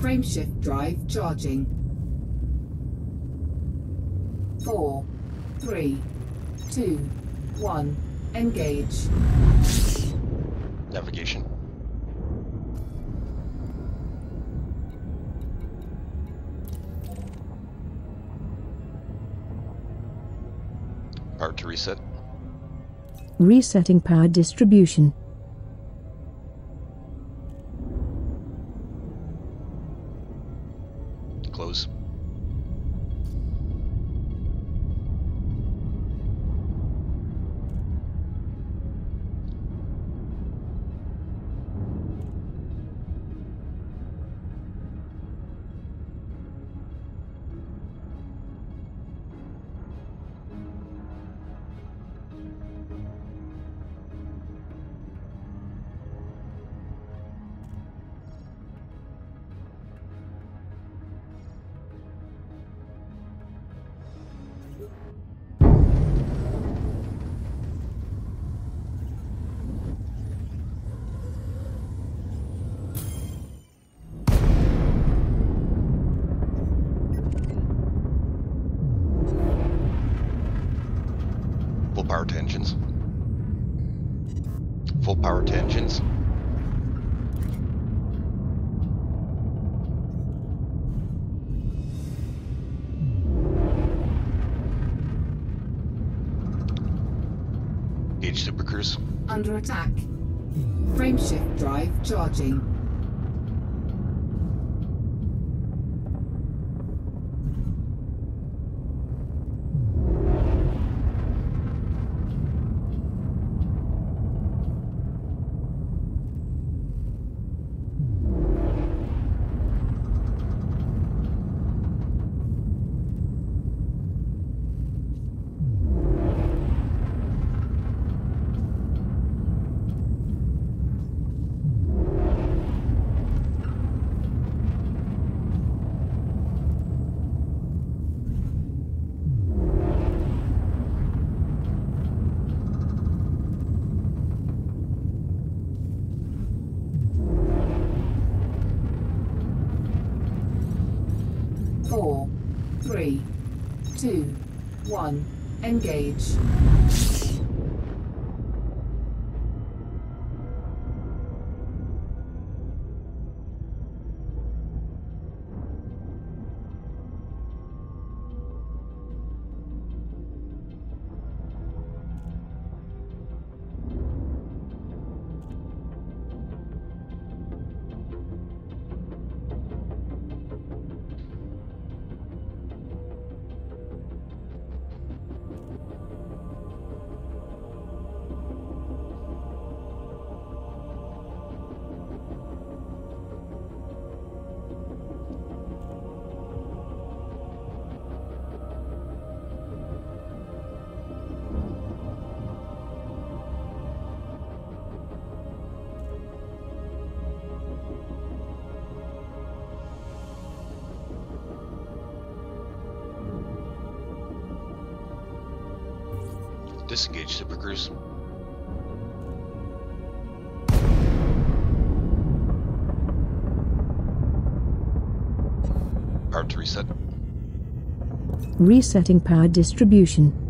Frameshift drive charging. Four, three, two, one. Engage. Navigation. Power to reset. Resetting power distribution. Power to engines. Full power to engines. Gauge supercruise. Under attack. Frameshift drive charging. Disengage. Power to reset. Resetting power distribution.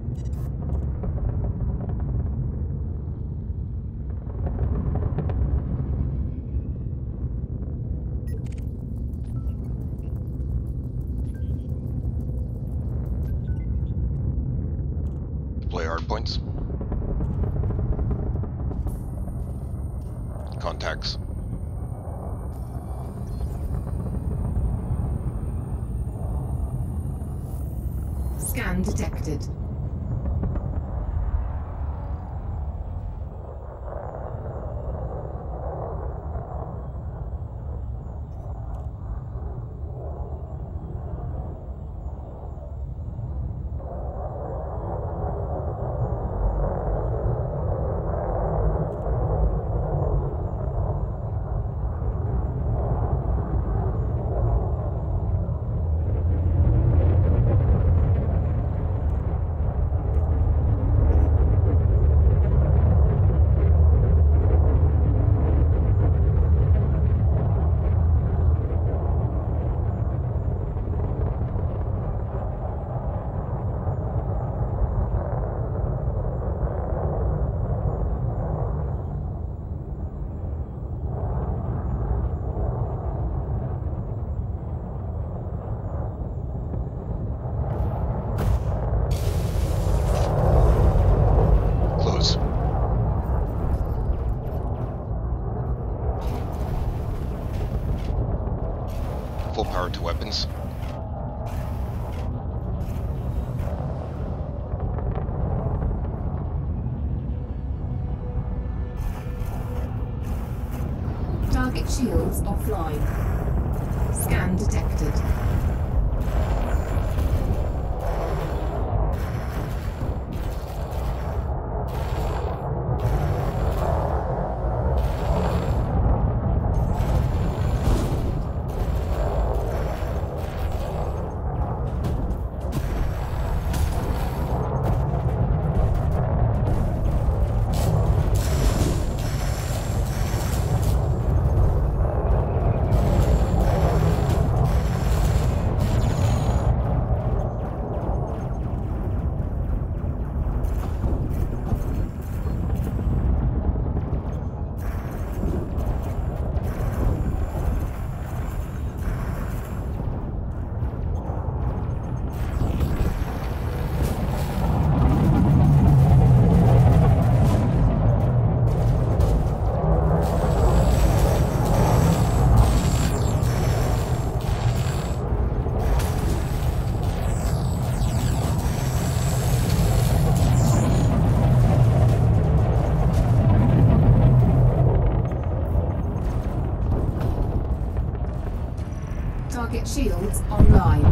Target shields online.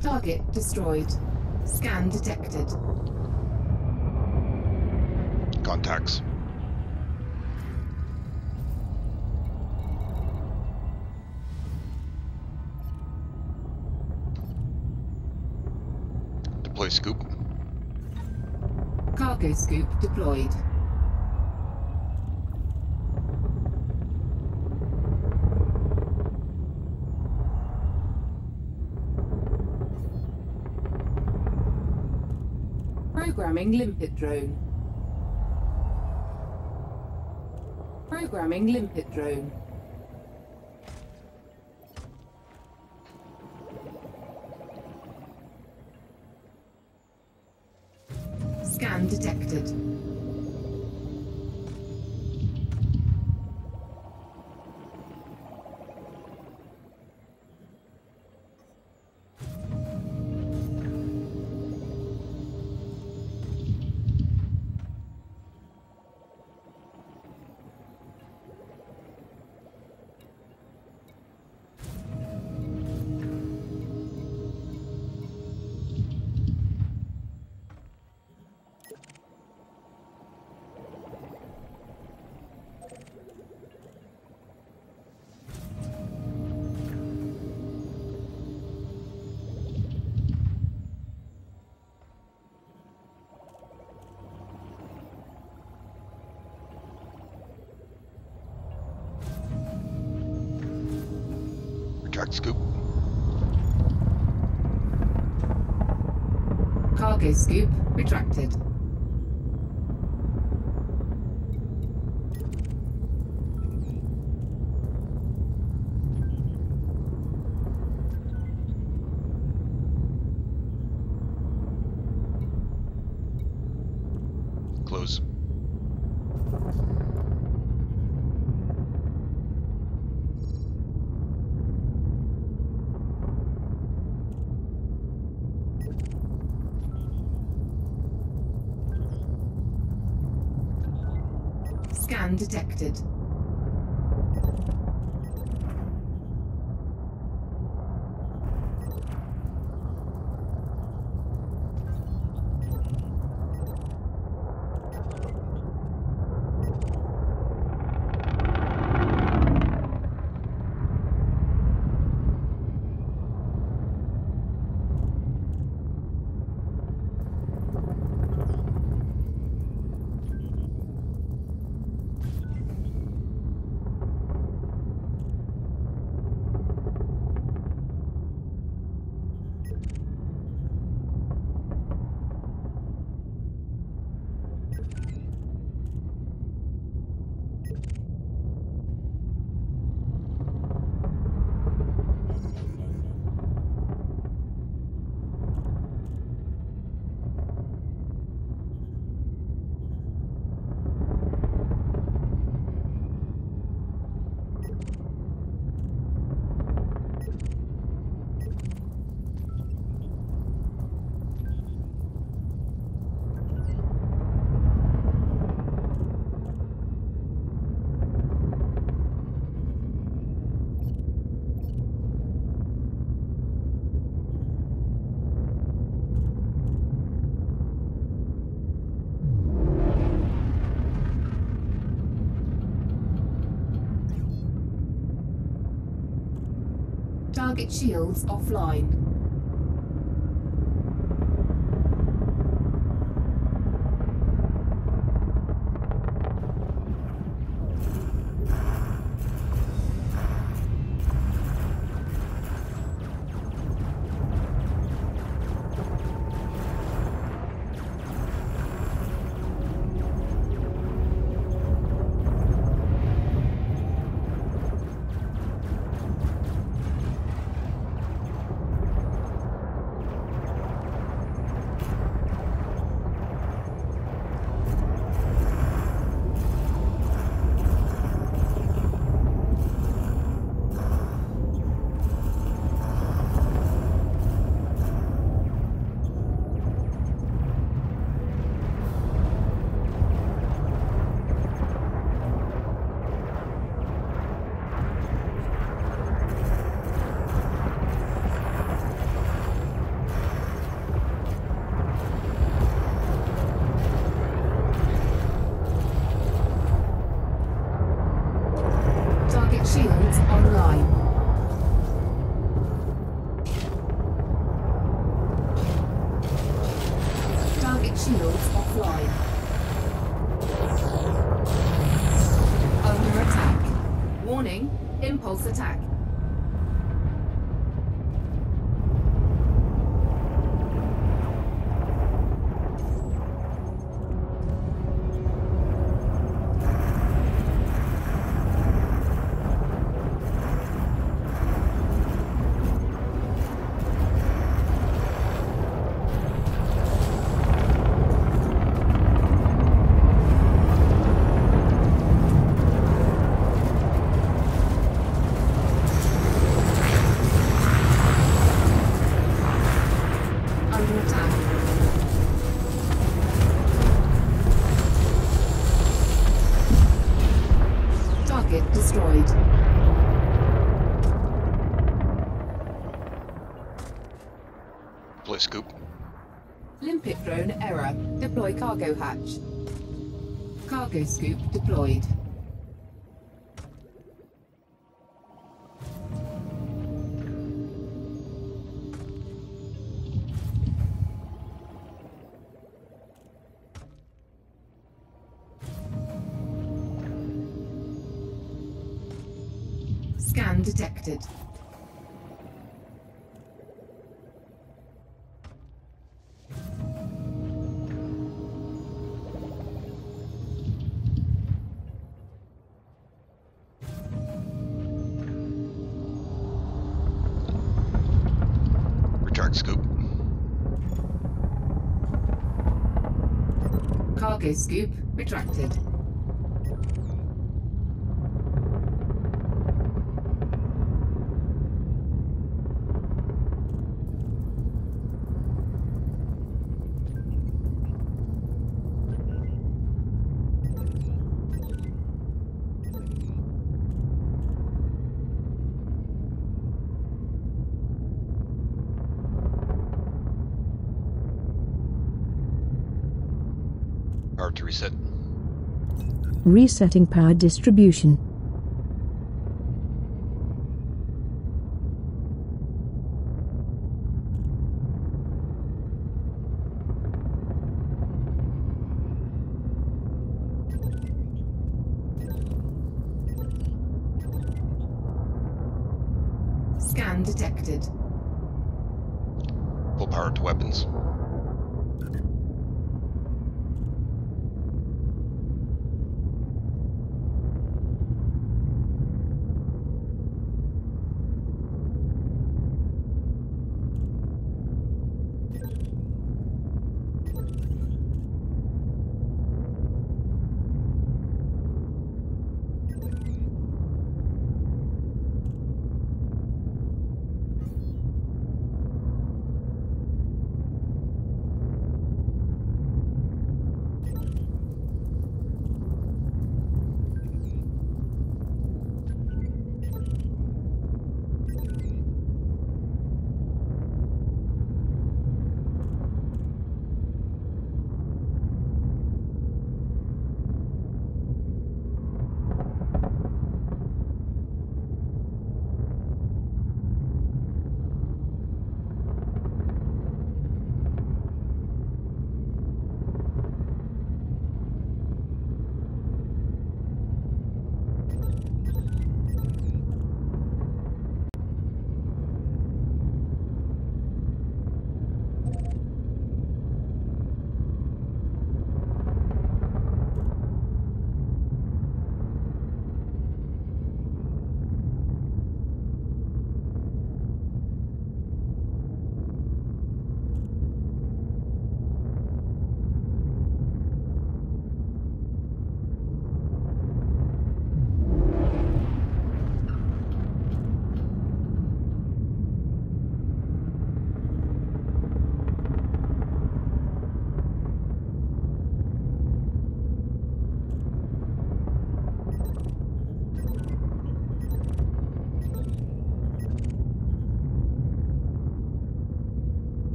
Target destroyed. Scan detected. Contacts. Deploy scoop. Cargo scoop deployed. Programming limpet drone. Programming limpet drone. Scoop retracted. Close. Detected. Shields offline. Deploy cargo hatch. Cargo scoop deployed. Scan detected. Cargo scoop retracted. Power to reset. Resetting power distribution.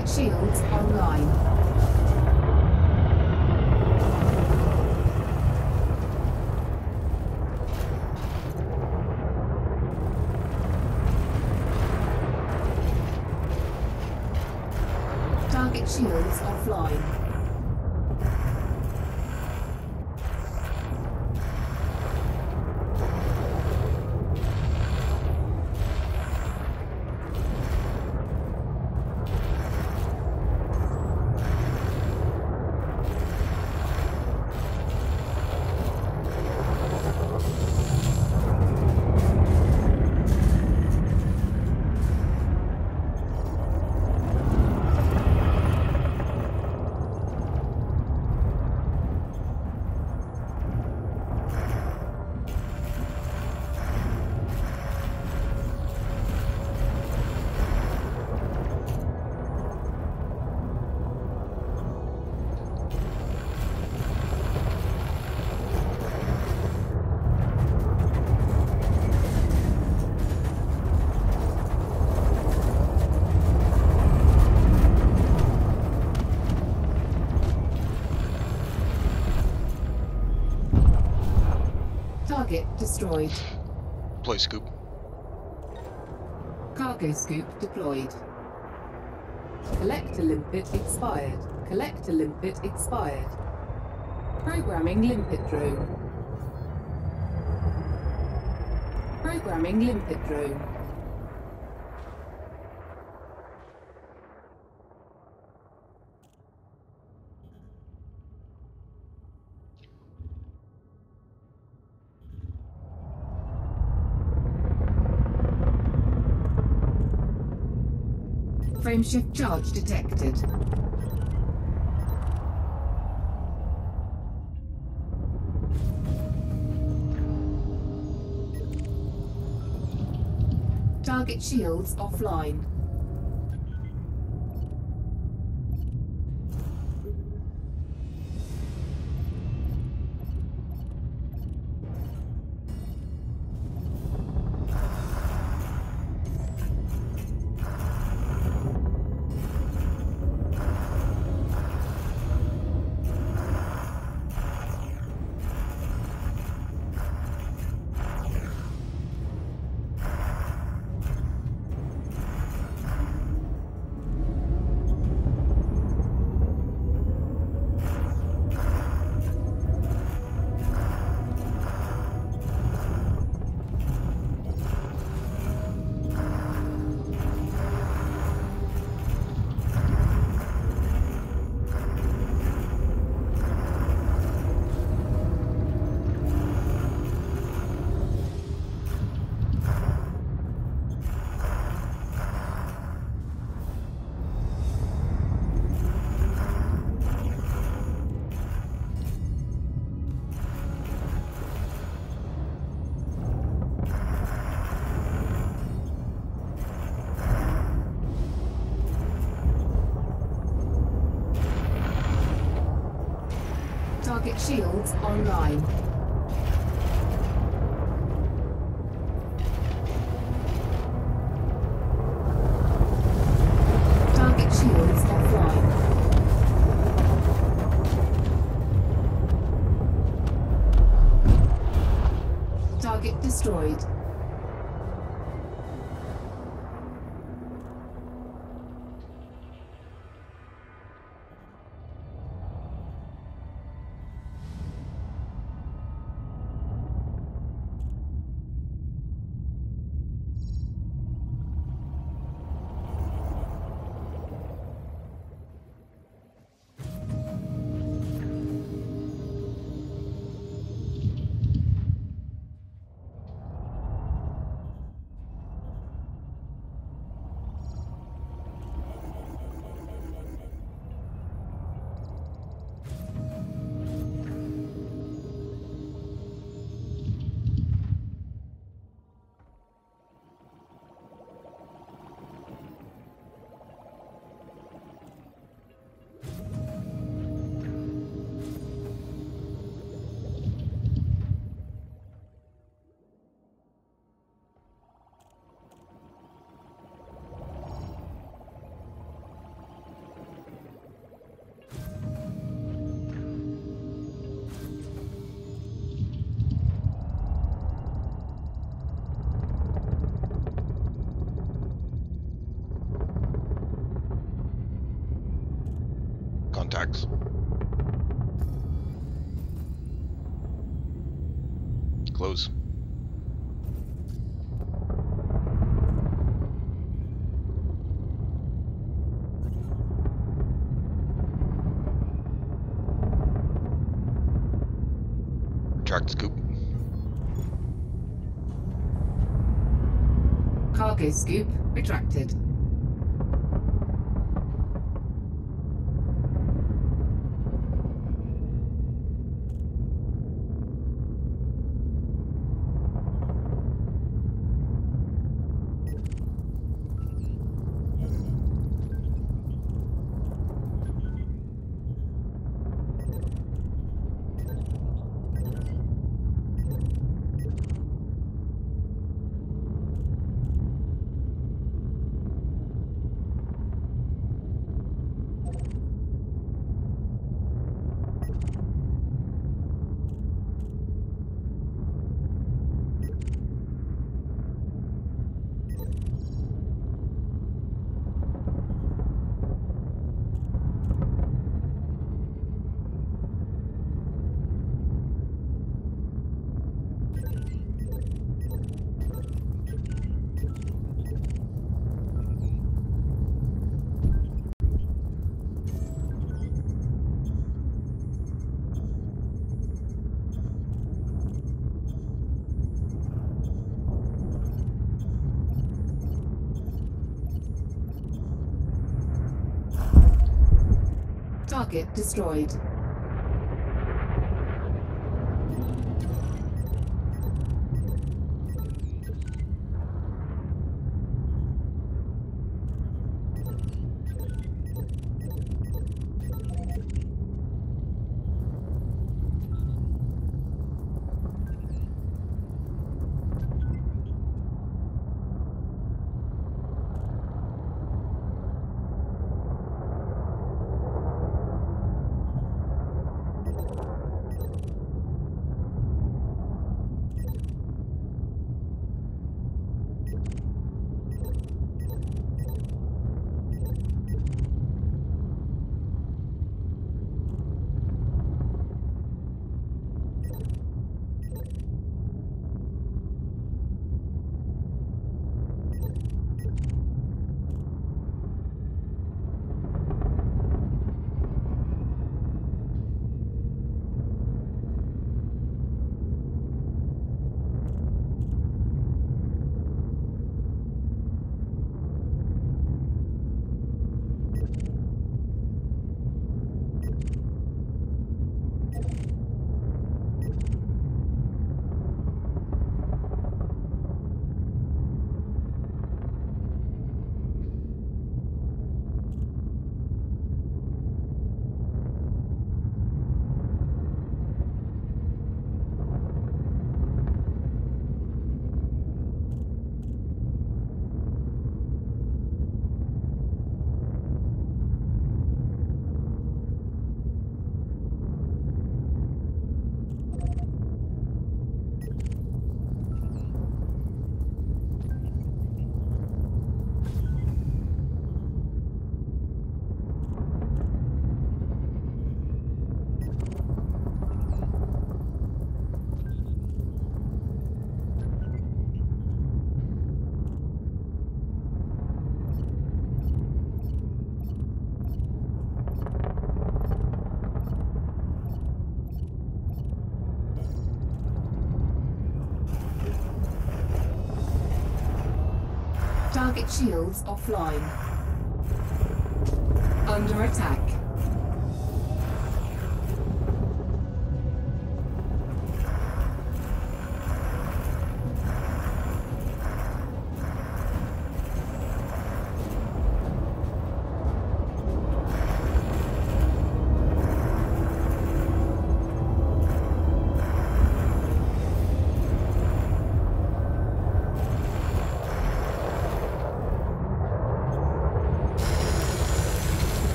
Target shields online. Target shields offline. Destroyed. Play scoop. Cargo scoop deployed. Collector limpet expired. Collector limpet expired. Programming limpet drone. Programming limpet drone. Frameshift charge detected. Target shields offline. Shields online. Contacts. Close. Retract scoop. Cargo scoop retracted. Target destroyed. Target shields offline. Under attack.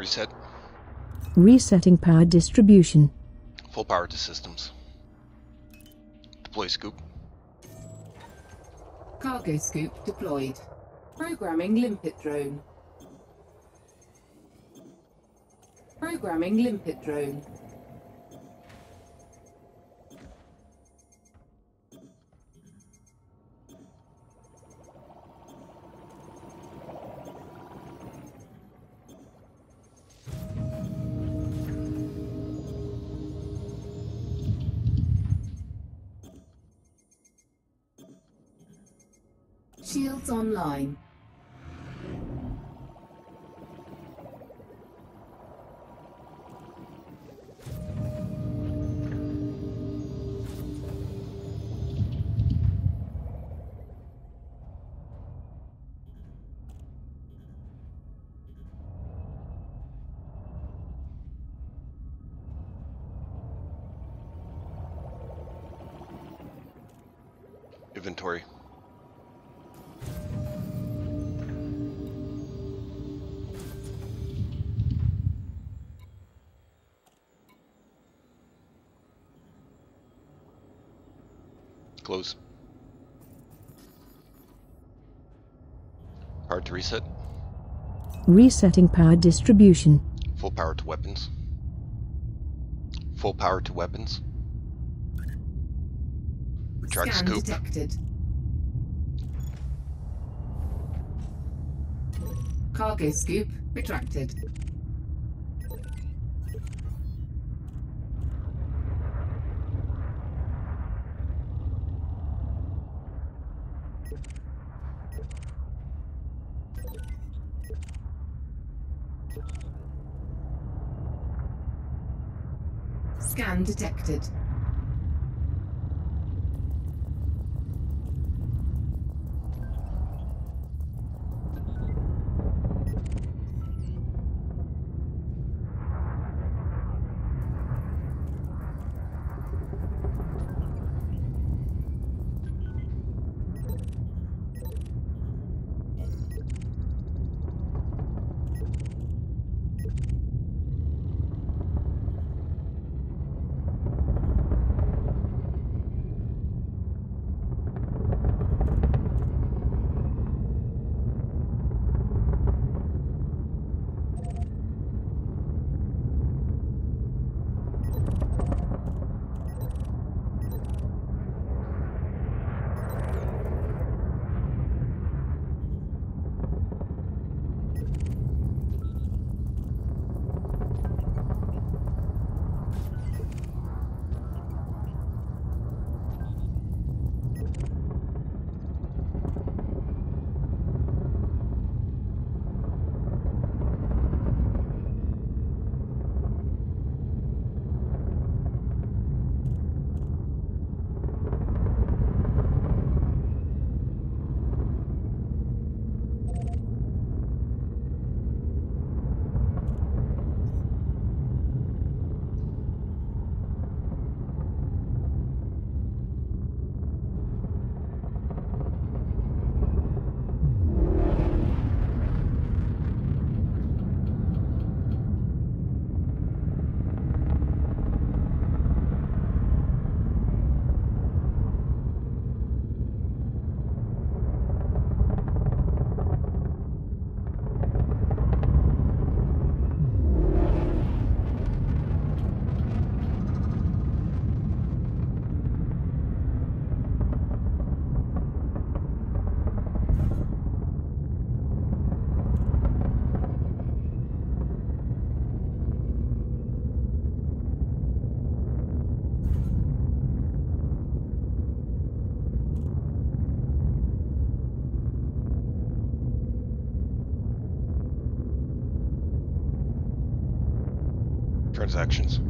Reset. Resetting power distribution. Full power to systems. Deploy scoop. Cargo scoop deployed. Programming limpet drone. Programming limpet drone. Shields online. To reset. Resetting power distribution. Full power to weapons. Full power to weapons. Retract Scan scoop. detected. Cargo scoop retracted. Scan detected. Transactions.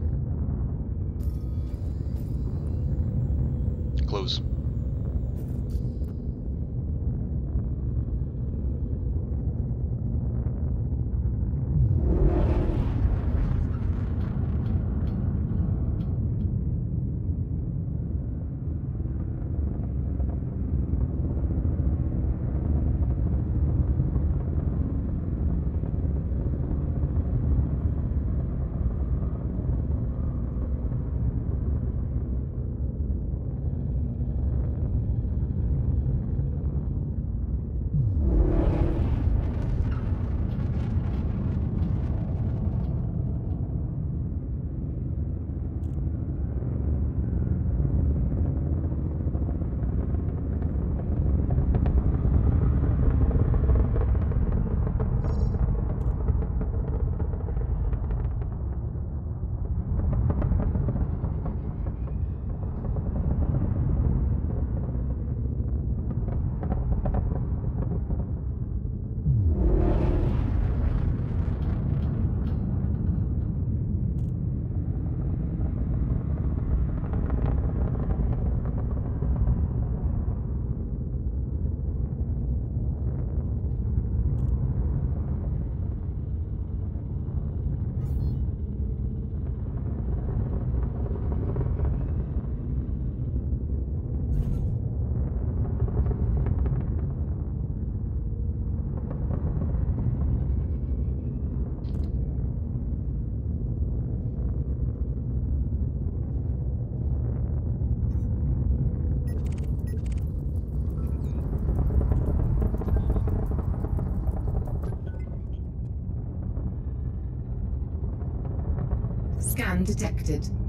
Scan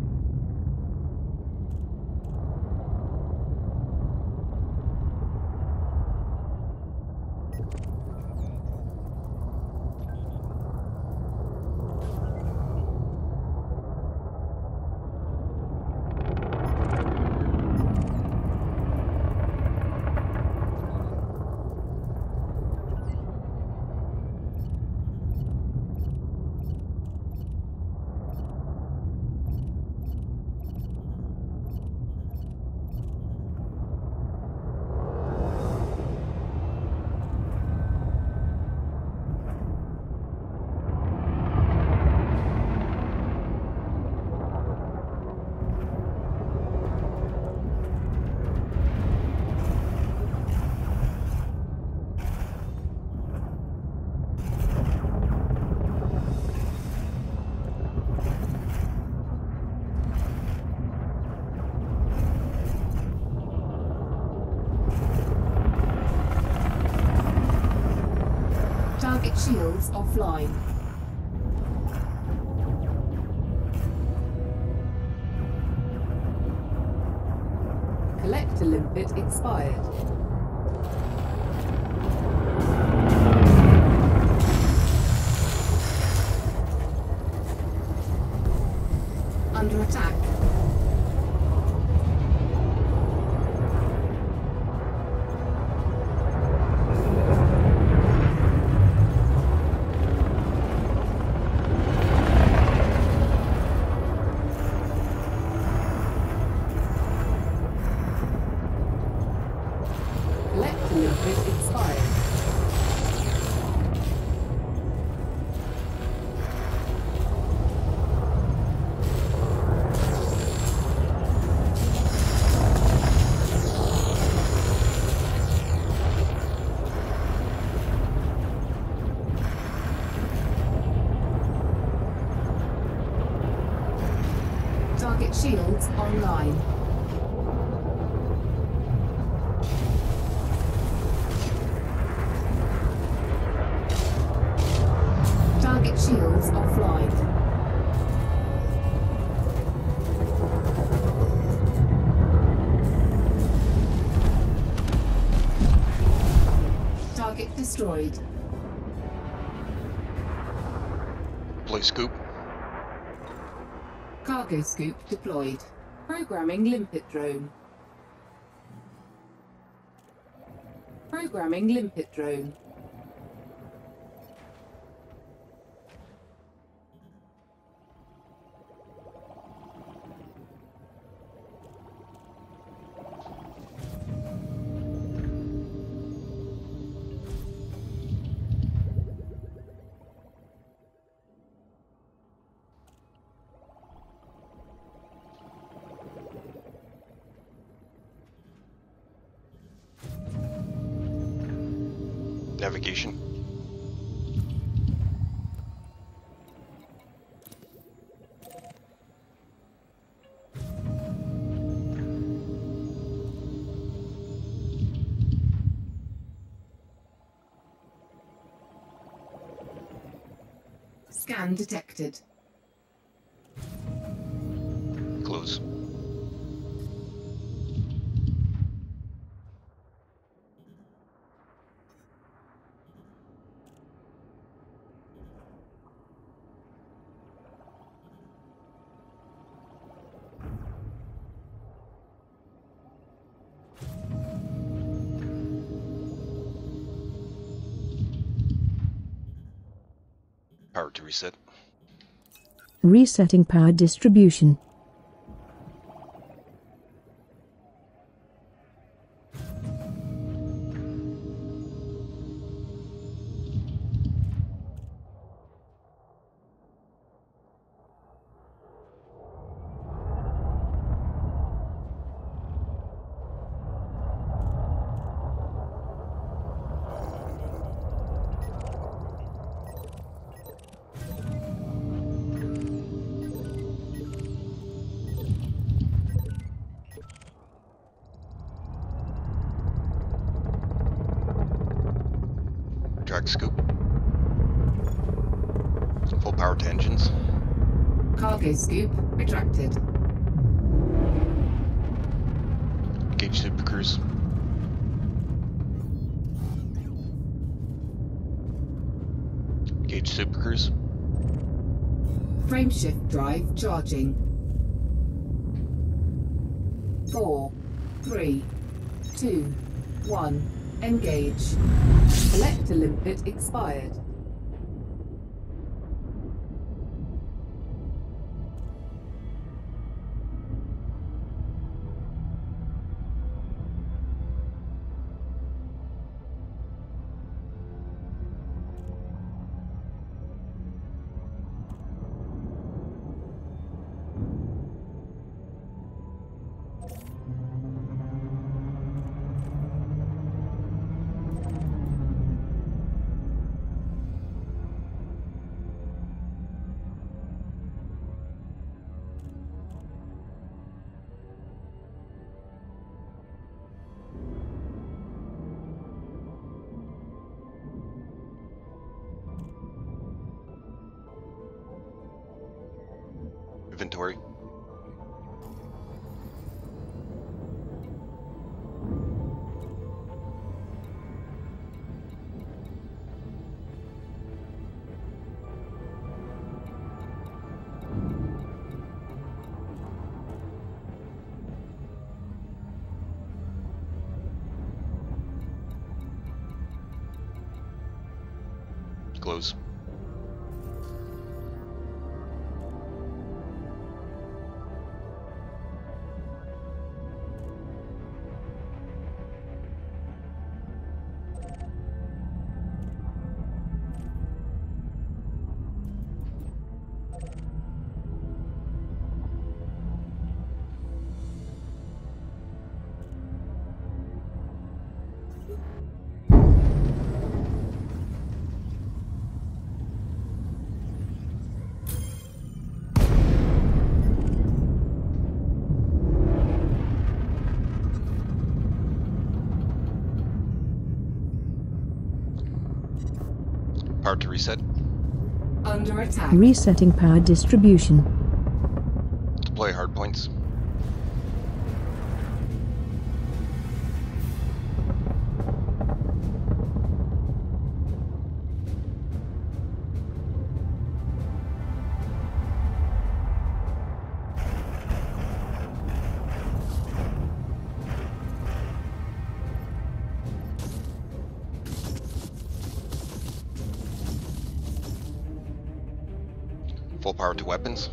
offline. Collector limpet expired. Destroyed. Play scoop. Cargo scoop deployed. Programming limpet drone. Programming limpet drone. Navigation. Scan detected. Resetting power distribution. Scoop. Full power to engines. Cargo scoop retracted. Engage supercruise. Engage supercruise. Frameshift drive charging. Four, three, two, one. Engage. Collector limpet expired. Inventory. Reset. Under attack. Resetting power distribution. Full power to weapons.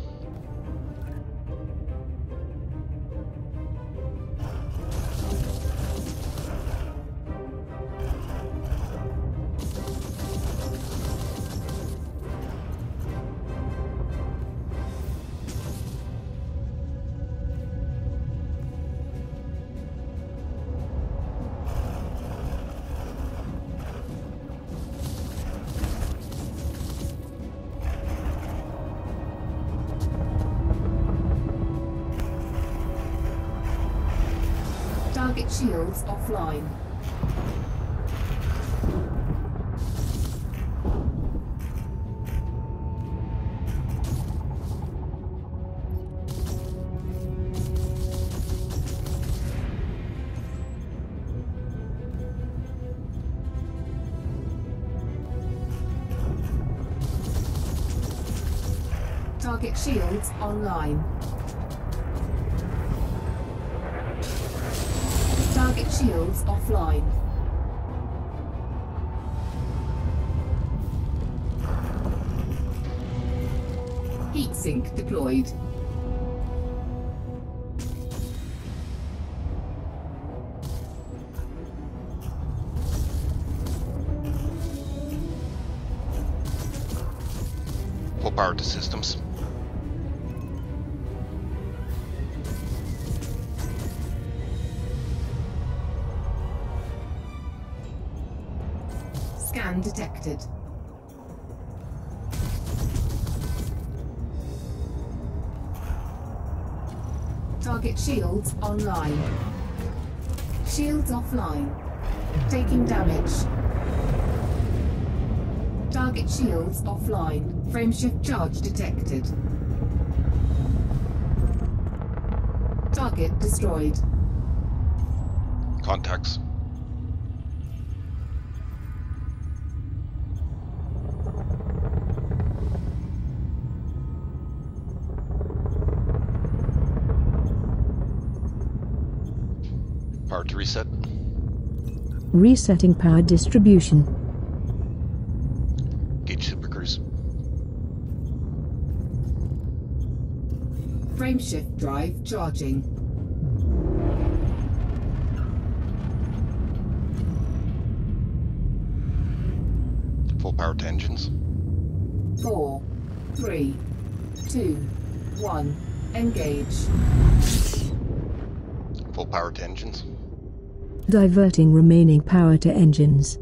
Target shields online. Offline. Heatsink deployed. Full power to systems. Detected. Target shields online. Shields offline. Taking damage. Target shields offline. Frameshift charge detected. Target destroyed. Contacts. Resetting power distribution. Gauge supercruise. Frameshift drive charging. Full power to engines. Four, three, two, one. Engage. Full power to engines. Diverting remaining power to engines.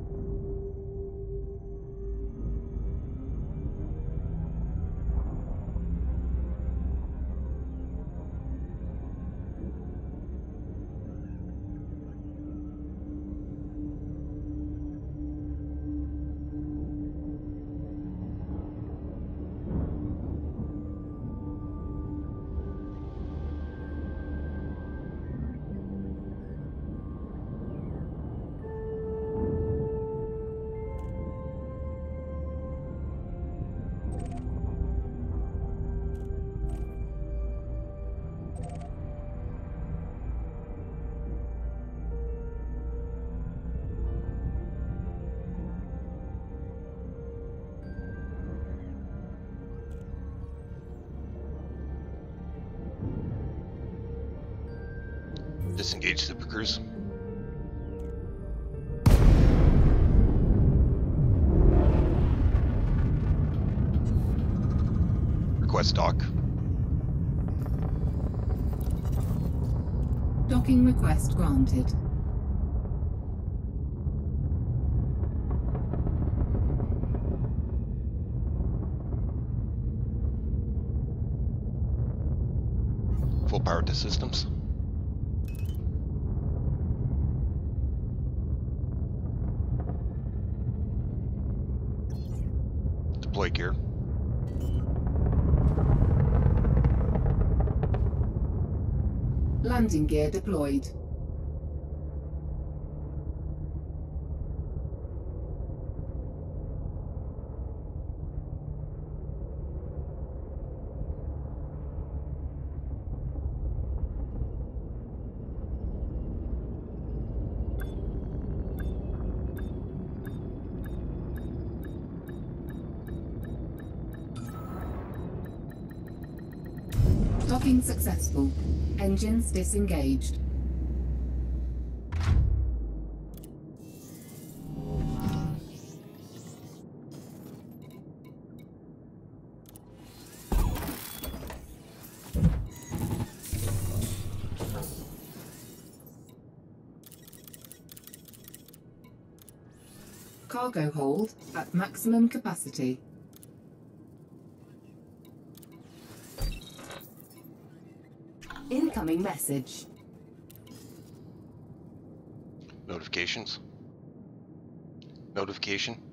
Disengage supercruise. Request dock. Docking request granted. Full power to systems. Deploy gear. Landing gear deployed. Docking successful. Engines disengaged. Cargo hold at maximum capacity. Incoming message. Notifications. Notification.